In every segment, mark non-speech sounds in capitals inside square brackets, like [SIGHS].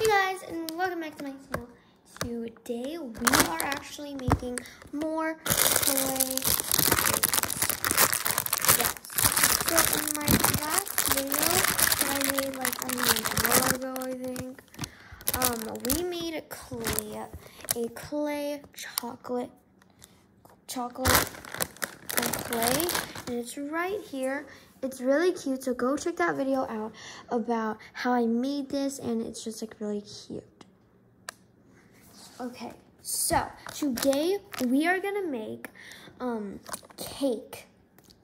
Hey guys, and welcome back to my channel. Today we are actually making more toy Yes. So in my last video I made like a month ago, I think, um, we made a clay, a clay chocolate, chocolate clay, and it's right here. It's really cute, so go check that video out about how I made this, and it's just like really cute. Okay, so today we are gonna make um cake.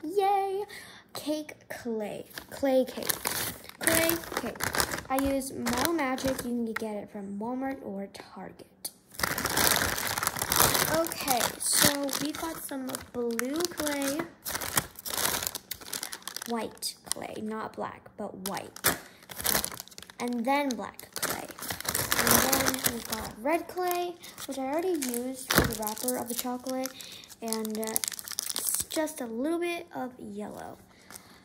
Yay! Cake clay. Clay cake. Clay cake. I use Model Magic. You can get it from Walmart or Target. Okay, so we got some blue clay, white clay, not black, but white, and then black clay. And then we got red clay, which I already used for the wrapper of the chocolate, and uh, just a little bit of yellow.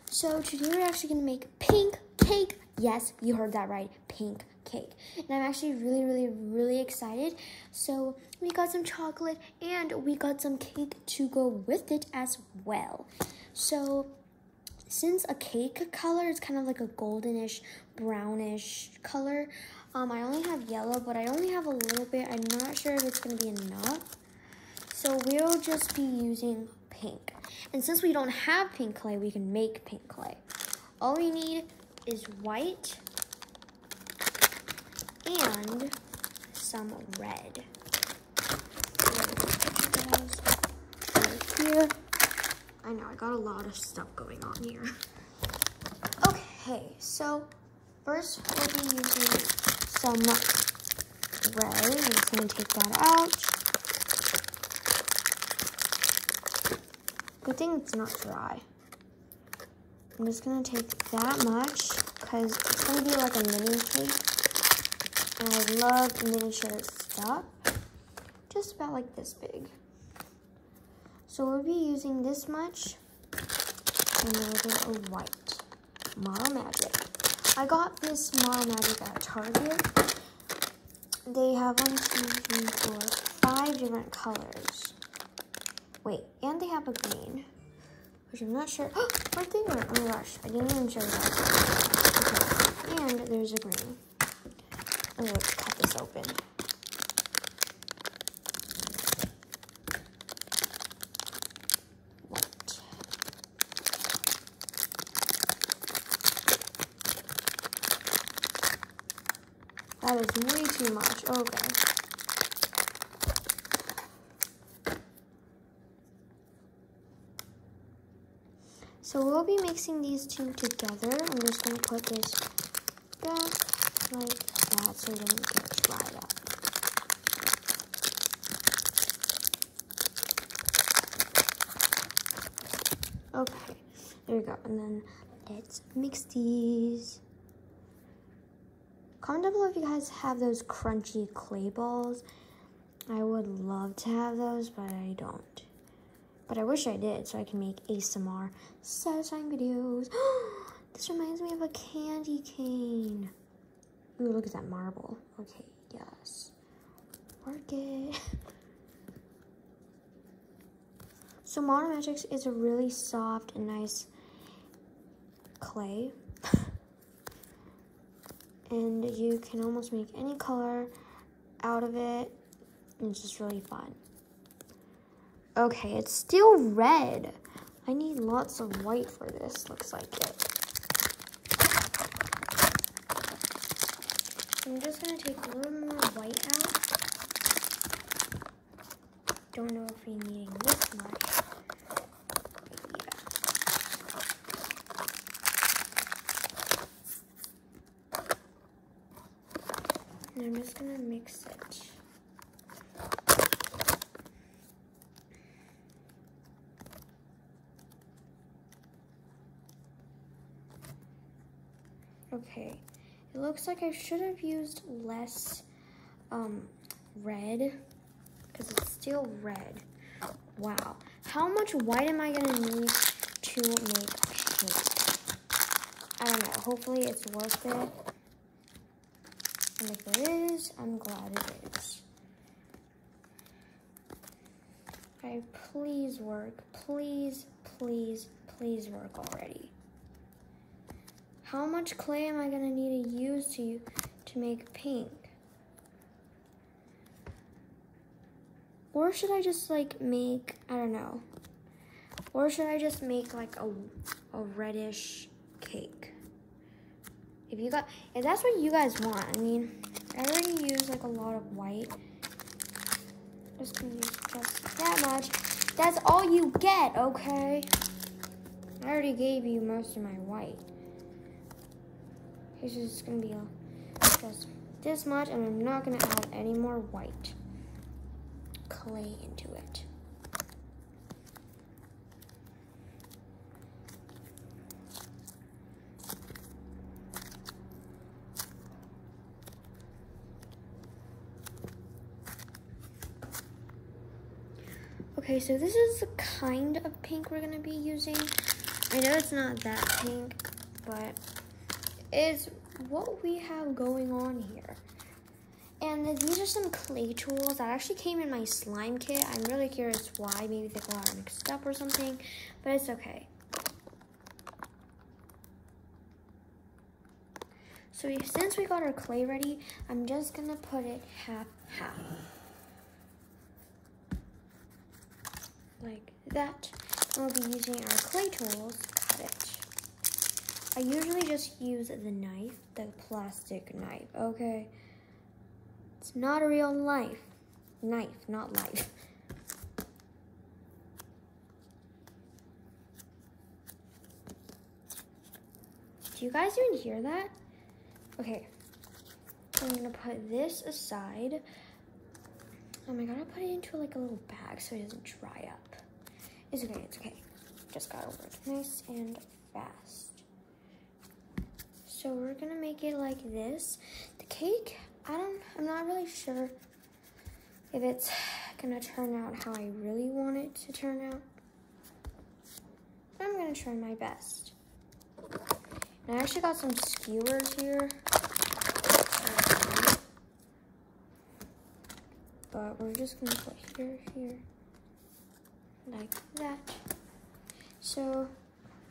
So today we're actually gonna make pink cake. Yes, you heard that right, pink cake. And I'm actually really, really, really excited. So we got some chocolate and we got some cake to go with it as well. So since a cake color is kind of like a goldenish, brownish color, um, I only have yellow, but I only have a little bit. I'm not sure if it's gonna be enough. So we'll just be using pink. And since we don't have pink clay, we can make pink clay. All we need is white and some red. Here. I know, I got a lot of stuff going on here. Okay, so first we'll be using some red. I'm just gonna take that out. Good thing it's not dry. I'm just gonna take that much because it's gonna be like a mini cake. And I love miniature stuff. Just about like this big. So we'll be using this much and then a little of white. Model Magic. I got this Model Magic at Target. They have one, two, three, four, five different colors. Wait, and they have a green, which I'm not sure. [GASPS] Where'd they go? Oh my gosh, I didn't even show that. Okay, and there's a green. I'm gonna cut this open. White. That is way too much. Okay. So we'll be mixing these two together. I'm just going to put this back like that so it doesn't get dried up. Okay, there we go. And then let's mix these. Comment down below if you guys have those crunchy clay balls. I would love to have those, but I don't. But I wish I did so I can make ASMR satisfying videos. [GASPS] this reminds me of a candy cane. Ooh, look at that marble. Okay, yes. Work it. [LAUGHS] So Model Magics is a really soft and nice clay. And you can almost make any color out of it. It's just really fun. Okay, it's still red. I need lots of white for this, looks like it. I'm just gonna take a little more white out. Don't know if we need this much. And I'm it. Okay, it looks like I should have used less um, red because it's still red. Wow, how much white am I gonna need to make a? I don't know, hopefully it's worth it. And if it is, I'm glad it is. Okay, please work. Please, please, please work already. How much clay am I gonna need to use to, to make pink? Or should I just like make, I don't know. Or should I just make like a, a reddish cake? If you got, if that's what you guys want, I mean, I already used like a lot of white. Just gonna use just that much. That's all you get, okay? I already gave you most of my white. This is gonna be just this much, and I'm not gonna add any more white clay into it. Okay, so this is the kind of pink we're gonna be using. I know it's not that pink, but it's what we have going on here. And these are some clay tools that actually came in my slime kit. I'm really curious why. Maybe they got mixed up or something, but it's okay. So since we got our clay ready, I'm just gonna put it half half Like that. And we'll be using our clay tools to cut it. I usually just use the knife, the plastic knife, okay? It's not a real knife. Knife, not life. [LAUGHS] Do you guys even hear that? Okay. I'm gonna put this aside. Oh my god, I put it into like a little bag so it doesn't dry up. It's okay, it's okay. Just got over it. Nice and fast. So we're gonna make it like this. The cake I don't, I'm not really sure if it's gonna turn out how I really want it to turn out. I'm gonna try my best. And I actually got some skewers here. But we're just gonna put here, here, like that. So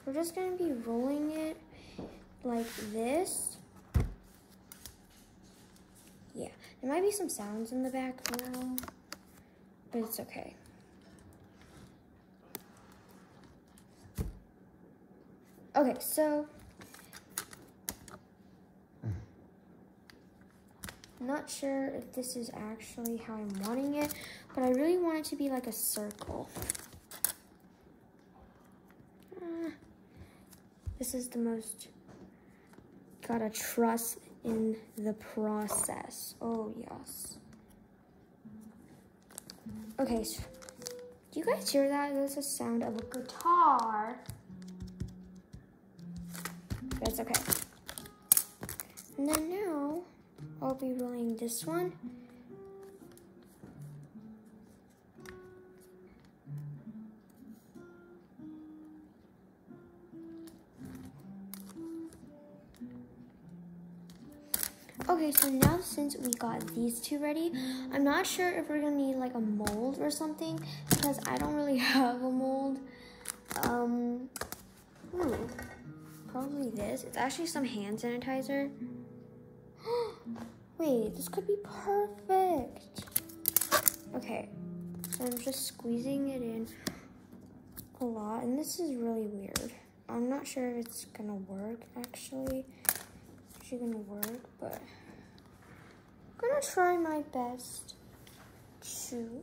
we're just gonna be rolling it like this yeah, there might be some sounds in the background, but it's okay. Okay, so not sure if this is actually how I'm wanting it, but I really want it to be like a circle. Uh, this is the most, gotta trust in the process. Oh, yes. Okay, so do you guys hear that? There's a sound of a guitar. That's okay. And then now, I'll be rolling this one. Okay, so now since we got these two ready, I'm not sure if we're gonna need like a mold or something because I don't really [LAUGHS] have a mold. Um, hmm, probably this. It's actually some hand sanitizer. Wait, this could be perfect. Okay, so I'm just squeezing it in a lot, and this is really weird. I'm not sure if it's gonna work actually. It's actually gonna work, but I'm gonna try my best to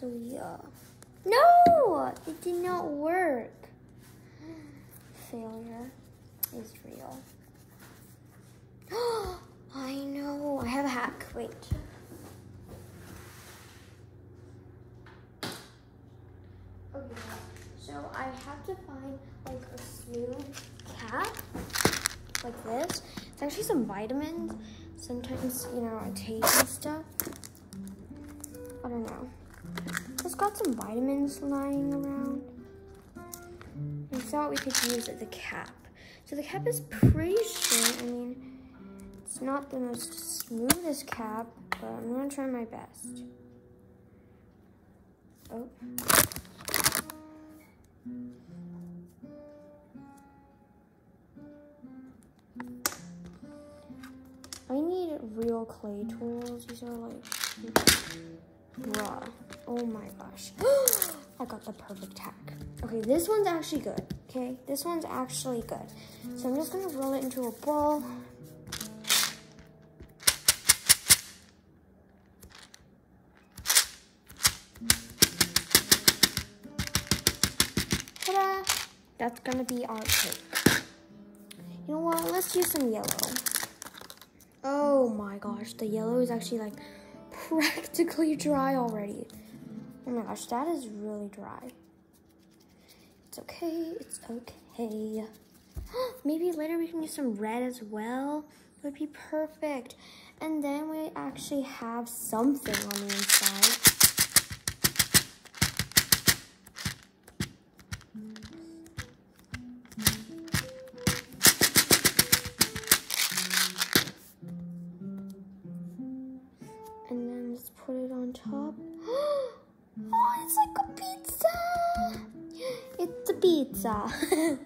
So yeah. No! It did not work. Failure is real. [GASPS] I know. I have a hack. Wait. Okay. So I have to find like a smooth cap like this. It's actually some vitamins. Sometimes, you know, I take and stuff. I don't know. Just got some vitamins lying around. Thought we could use the cap So the cap is pretty straight. I mean, it's not the most smoothest cap, but I'm gonna try my best. Oh. I need real clay tools. These are like, raw. Oh my gosh. [GASPS] [GASPS] I got the perfect hack. Okay, this one's actually good. Okay, this one's actually good. So I'm just gonna roll it into a ball. Ta-da! That's gonna be our cake. You know what? Let's use some yellow. Oh my gosh, the yellow is actually like [LAUGHS] practically dry already. Oh my gosh, that is really dry. It's okay, it's okay. [GASPS] Maybe later we can use some red as well. It would be perfect. And then we actually have something on the inside. And then let's put it on top. [GASPS] Oh Oh, it's like a pizza. It's a pizza. [LAUGHS]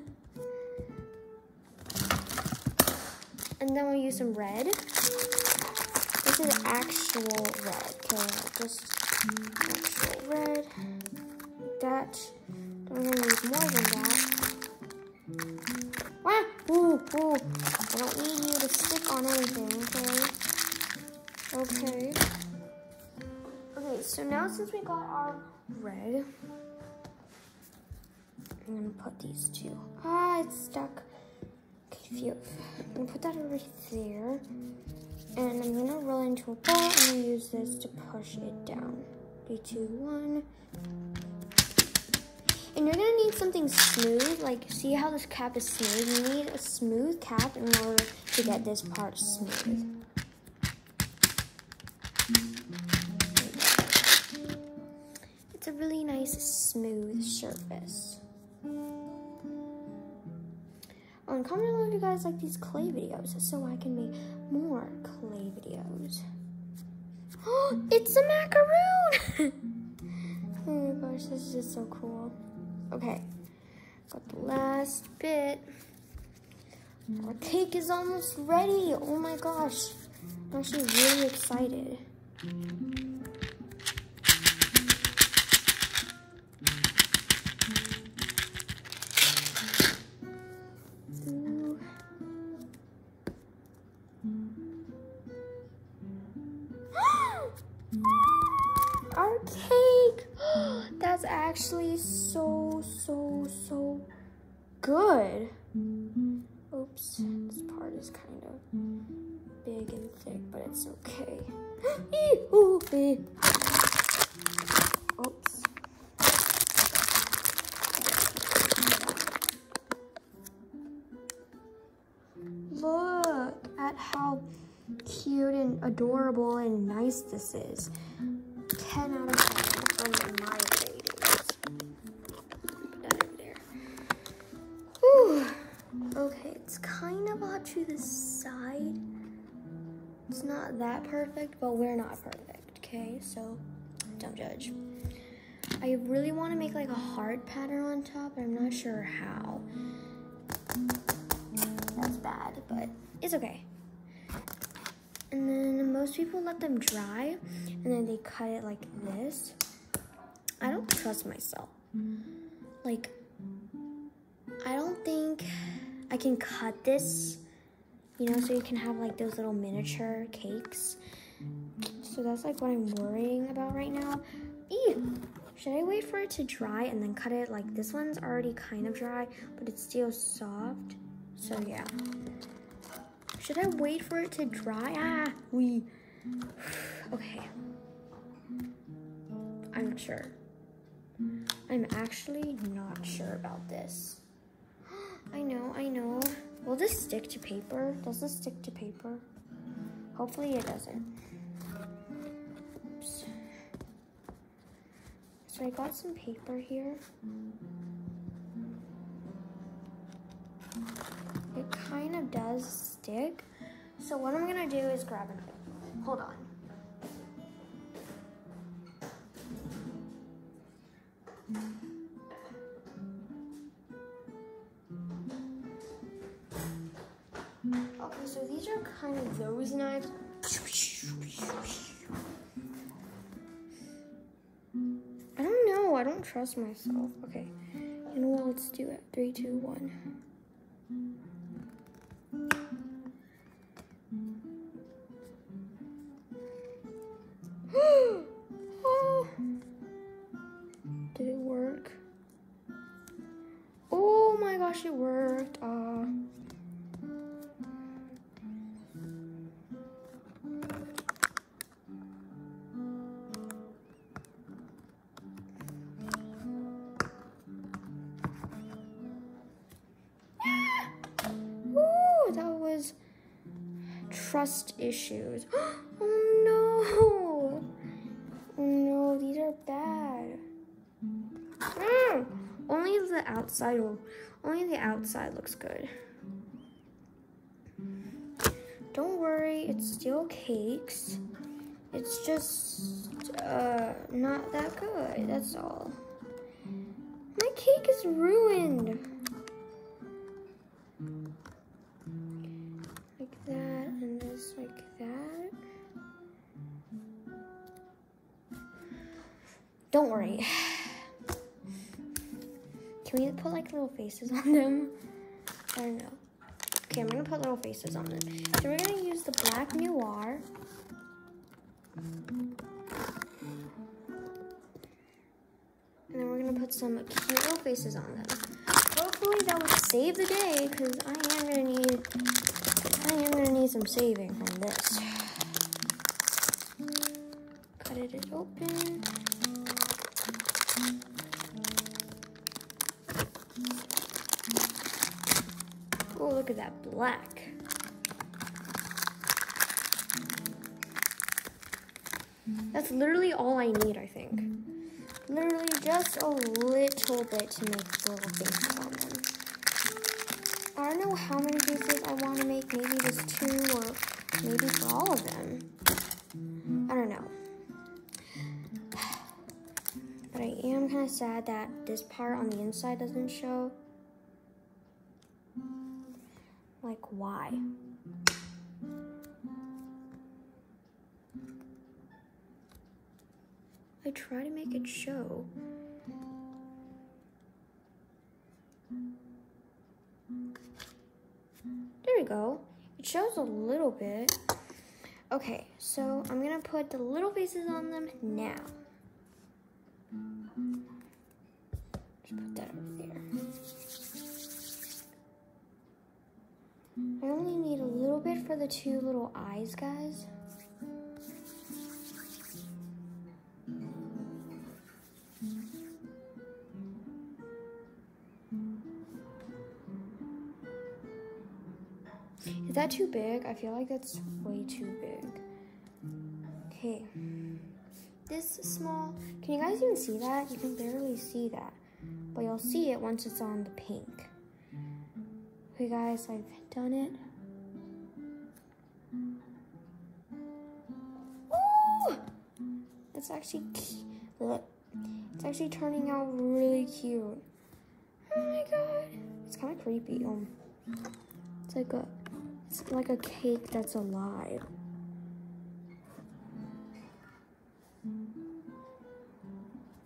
and then we'll use some red. This is actual red. Okay, just actual red. That. Don't really need more than that. Ah, ooh, ooh. I don't need you to stick on anything, okay? Okay. So now since we got our red, I'm gonna put these two. Ah, it's stuck. Okay, phew. I'm gonna put that over there. And I'm gonna roll into a ball. I'm use this to push it down. Three, two, one. And you're gonna need something smooth. Like, see how this cap is smooth? You need a smooth cap in order to get this part smooth. Surface. And comment below if you guys like these clay videos so I can make more clay videos. Oh, [GASPS] it's a macaroon! [LAUGHS] oh my gosh, this is just so cool. Okay, got the last bit. Our cake is almost ready. Oh my gosh. I'm actually really excited. Adorable and nice this is. 10 out of 10 from my ratings. Put that over there. Whew. Okay, it's kind of off to the side. It's not that perfect, but we're not perfect, okay? So don't judge. I really want to make like a heart pattern on top, but I'm not sure how. That's bad, but it's okay. And then most people let them dry, and then they cut it like this. I don't trust myself. Like, I don't think I can cut this, you know, so you can have like those little miniature cakes. So that's like what I'm worrying about right now. Ew. Should I wait for it to dry and then cut it? Like this one's already kind of dry, but it's still soft. So yeah. Should I wait for it to dry? Ah, we. Okay. I'm not sure. I'm actually not sure about this. [GASPS] I know, I know. Will this stick to paper? Does this stick to paper? Hopefully it doesn't. Oops. So I got some paper here. Stick. So what I'm gonna do is grab it. Hold on. Okay, so these are kind of those knives. I don't know. I don't trust myself. Okay. and what? Let's do it. Three, two, one. Trust issues. [GASPS] Oh no! Oh no, these are bad. Mm, only the outside, only the outside looks good. Don't worry, it's still cakes. It's just uh, not that good. That's all. My cake is ruined. Faces on them? I don't know. Okay, I'm gonna put little faces on them. So we're gonna use the black noir. And then we're gonna put some cute little faces on them. Hopefully that will save the day, because I am gonna need I am gonna need some saving from this. Cut it open. Look at that black. That's literally all I need, I think. Literally just a little bit to make the little faces on them. I don't know how many faces I want to make. Maybe just two or maybe for all of them. I don't know. [SIGHS] But I am kind of sad that this part on the inside doesn't show. Like, why? I try to make it show. There we go. It shows a little bit. Okay, so I'm gonna put the little faces on them now. Just put that I only need a little bit for the two little eyes, guys. Is that too big? I feel like that's way too big. Okay. This small, can you guys even see that? You can barely see that. But you'll see it once it's on the pink. Okay guys, I've done it. Ooh! It's actually. It's actually turning out really cute. Oh my god. It's kind of creepy. Um, it's like a it's like a cake that's alive.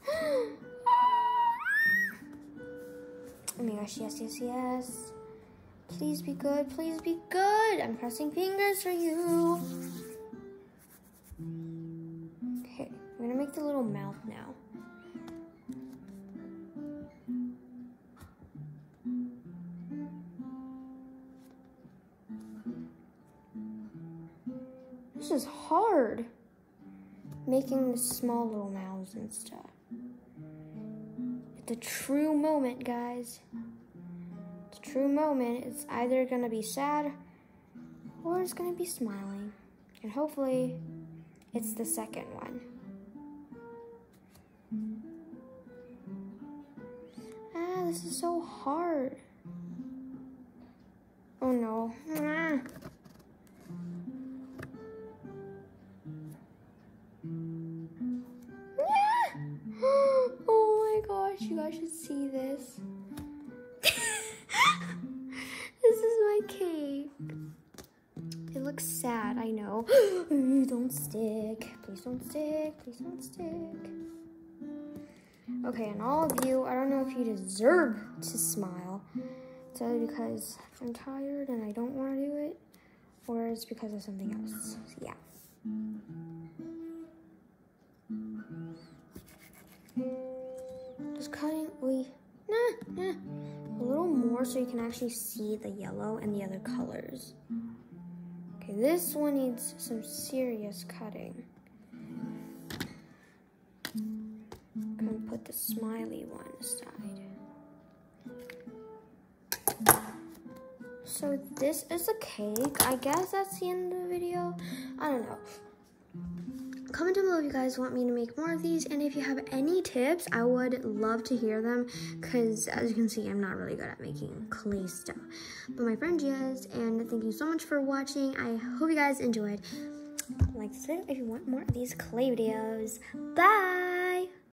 [GASPS] oh my gosh, yes, yes, yes. Please be good, please be good. I'm crossing fingers for you. Okay, I'm gonna make the little mouth now. This is hard. Making the small little mouths and stuff. It's a true moment, guys. True moment. It's either gonna be sad or it's gonna be smiling. And hopefully it's the second one. Ah, this is so hard. Oh no. Ah. Don't stick. Please don't stick. Okay, and all of you, I don't know if you deserve to smile. It's either because I'm tired and I don't want to do it, or it's because of something else. Yeah. Just cutting, we, nah, nah, a little more so you can actually see the yellow and the other colors. Okay, this one needs some serious cutting. The smiley one aside. So this is a cake. I guess that's the end of the video. I don't know. Comment down below if you guys want me to make more of these and if you have any tips, I would love to hear them because as you can see, I'm not really good at making clay stuff. But my friend is and thank you so much for watching. I hope you guys enjoyed. Like this video if you want more of these clay videos. Bye!